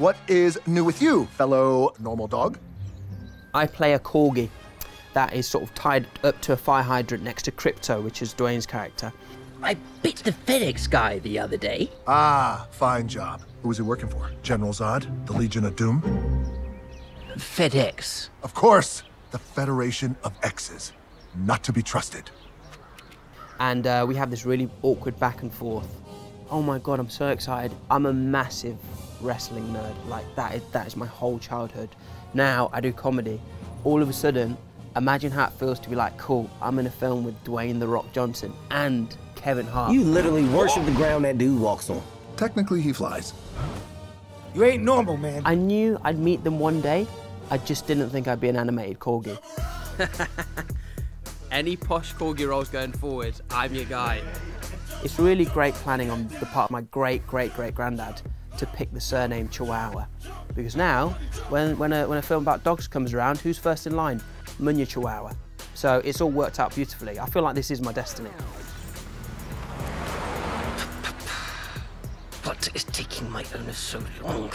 What is new with you, fellow normal dog? I play a corgi that is sort of tied up to a fire hydrant next to Krypto, which is Dwayne's character. I bit the FedEx guy the other day. Ah, fine job. Who was he working for? General Zod? The Legion of Doom? FedEx. Of course, the Federation of X's. Not to be trusted. And uh, we have this really awkward back and forth. Oh my god, I'm so excited. I'm a massive wrestling nerd. Like that is that is my whole childhood. Now I do comedy. All of a sudden, imagine how it feels to be like, cool, I'm in a film with Dwayne The Rock Johnson and Kevin Hart. You literally worship the ground that dude walks on. Technically, he flies. You ain't normal, man. I knew I'd meet them one day. I just didn't think I'd be an animated corgi. Any posh corgi roles going forward, I'm your guy. It's really great planning on the part of my great great great granddad to pick the surname Chawawa. Because now, when, when, a, when a film about dogs comes around, who's first in line? Munya Chawawa. So it's all worked out beautifully. I feel like this is my destiny. What is taking my owner so long?